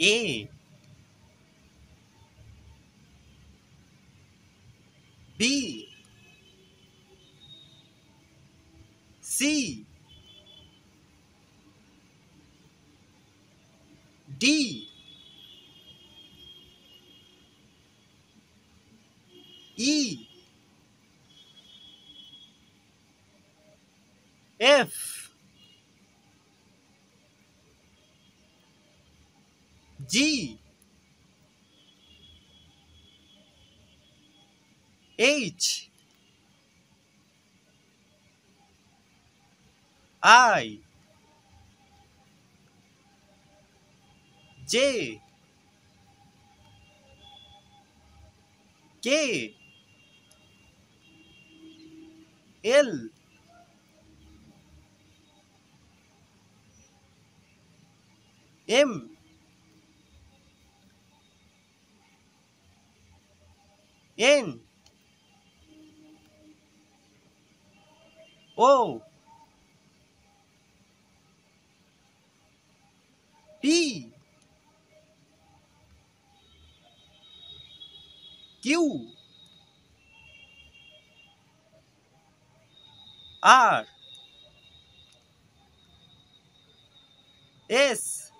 A B. C. D. E. F G. H I J K L M N. O. P. Q. R. S.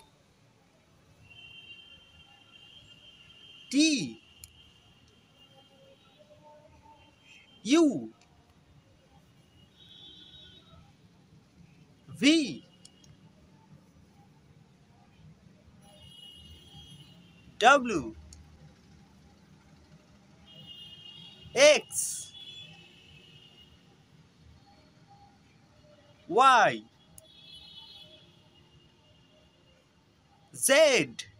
T U V. W. X. Y. Z